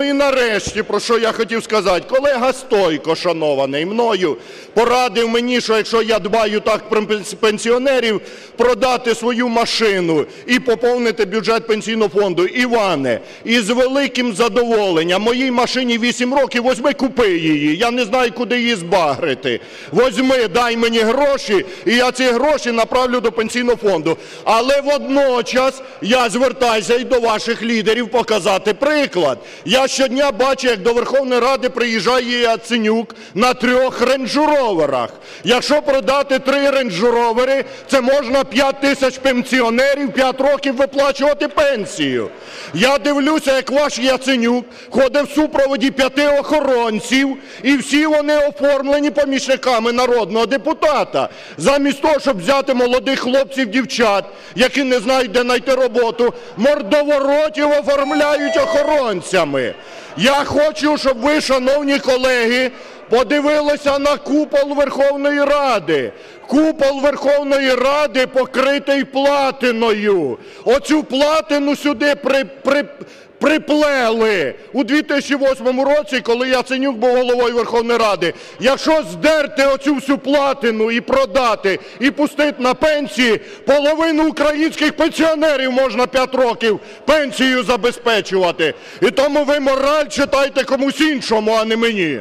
Ну І нарешті, про що я хотів сказати, колега Стойко, шанований мною, порадив мені, що якщо я дбаю так про пенсіонерів, продати свою машину і поповнити бюджет пенсійного фонду. Іване, із великим задоволенням, моїй машині 8 років, возьми купи її, я не знаю, куди її збагрити. Возьми, дай мені гроші, і я ці гроші направлю до пенсійного фонду. Але водночас я звертаюся і до ваших лідерів показати приклад. Щодня бачу, як до Верховної Ради приїжджає Яценюк на трьох рейндж-роверах. Якщо продати три рейндж-ровери, це можна 5 тисяч пенсіонерів 5 років виплачувати пенсію. Я дивлюся, як ваш Яценюк ходить в супроводі п'яти охоронців, і всі вони оформлені помічниками народного депутата. Замість того, щоб взяти молодих хлопців, дівчат, які не знають, де знайти роботу, мордоворотів оформляють охоронцями. Я хочу, щоб ви, шановні колеги, подивилися на купол Верховної Ради. Купол Верховної Ради покритий платиною. Оцю платину сюди при, при, приплели у 2008 році, коли Яценюк був головою Верховної Ради. Якщо здерти оцю всю платину і продати, і пустити на пенсії, половину українських пенсіонерів можна 5 років пенсію забезпечувати. І тому ви мораль читайте комусь іншому, а не мені.